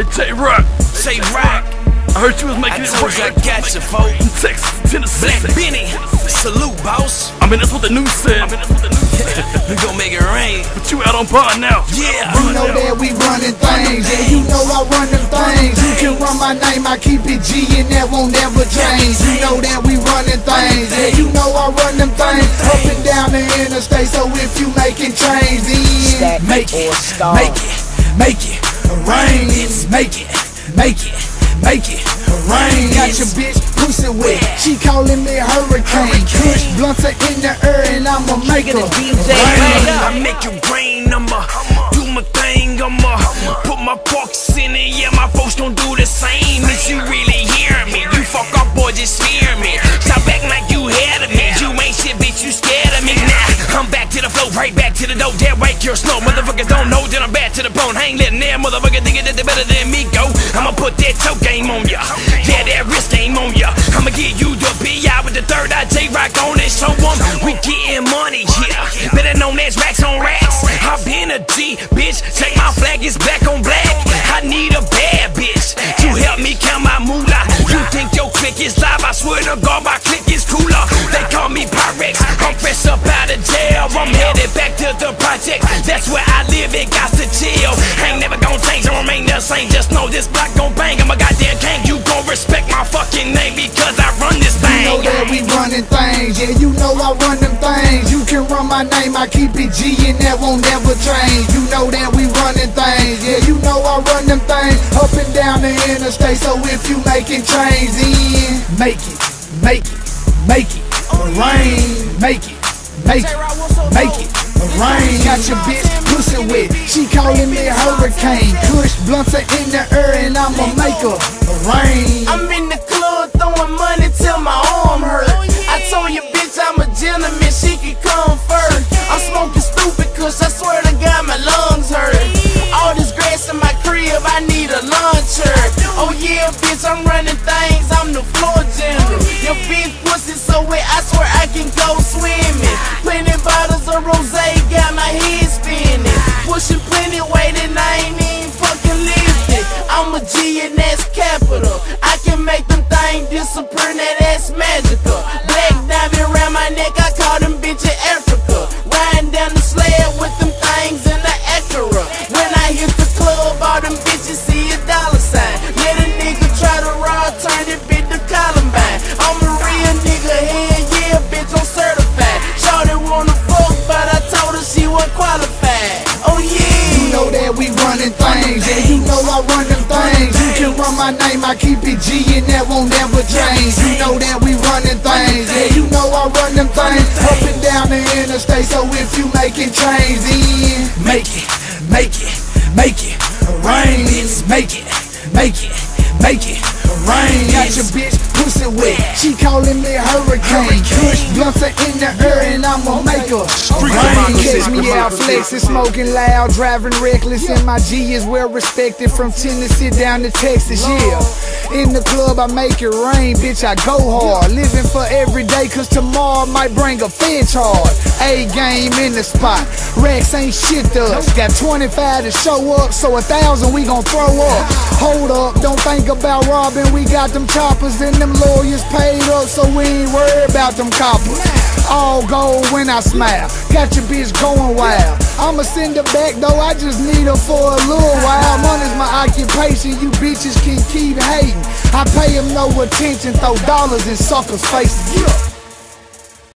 Hey, J Rock, Say rock. I heard you was I making it told you I rain. got you, folk. In Texas, Tennessee. Blac Benny. Salute, boss. I mean, that's what the news said. I mean, that's what the news said. We gon' make it rain. But you out on bond now. Yeah. You know that we running things, yeah, you know I run them things. You can run my name, I keep it G and that won't never change. You know that we running things, yeah, you know I run them things. Up and down the interstate, so if you making change, then make it, make it, make it rain. Make it, make it, make it rain. Got your bitch pussy wet, she calling me hurricane. Kush blunts are in the air and I'ma make her rain. I make it rain, I'ma do my thing, I'ma put my forks in it, yeah, my folks don't do the same. Right back to the dough. That right, you're snow. Motherfucker don't know that I'm bad to the bone. I ain't letting that motherfucker think that they better than me go. I'ma put that toe game on ya. Yeah, that wrist game on ya. I'ma give you the B.I. with the third eye J-Rock on it. Show 'em um, we getting money, yeah. Better known as racks on racks. I've been a G, bitch. Take my flag, it's black on black. I need a bad headed back to the project. That's where I live. It got to chill. Ain't never gonna change or remain the same. Just know this block gon' bang. I'm a goddamn king. You gon' respect my fucking name because I run this thing. You know that we running things, yeah, you know I run them things. You can run my name, I keep it G and that won't never change. You know that we running things, yeah, you know I run them things. Up and down the interstate, so if you making change, then make it, make it, make it rain. Make it, make it, make it rain. Got your bitch pussy wet, she calling me a hurricane. Kush blunts are in the air and I'ma make her rain. I'm in the club throwing money till my arm hurt. Oh, I told your bitch I'm a gentleman, she can come first. I'm smoking stupid cause I swear to God my lungs hurt. All this grass in my crib, I need a launcher. Oh yeah, bitch, I'm running things, I'm the floor general. Oh, your bitch pussy so wet, I swear I run them things. You can run my name, I keep it G and that won't ever change. You know that we running things, yeah, you know I run them things. Up and down the interstate, so if you making change, then make it, make it, make it rain. Make it, make it, make it rain. Got your bitch pussy wet, she calling me hurricane. Kush blunts in the Me out flexing, smoking loud, driving reckless, and my G is well respected from Tennessee down to Texas. Yeah, in the club I make it rain, bitch. I go hard, living for every day, cause tomorrow might bring a Fed hard. A game in the spot, Rex ain't shit to us. Got 25 to show up, so a thousand we gon' throw up. Hold up, don't think about robbing. We got them choppers and them lawyers paid up, so we ain't worried about them coppers. All gold when I smile. Got your bitch going wild. I'ma send her back though, I just need her for a little while. Money's my occupation, you bitches can keep hating. I pay them no attention, throw dollars in suckers' faces. Yeah.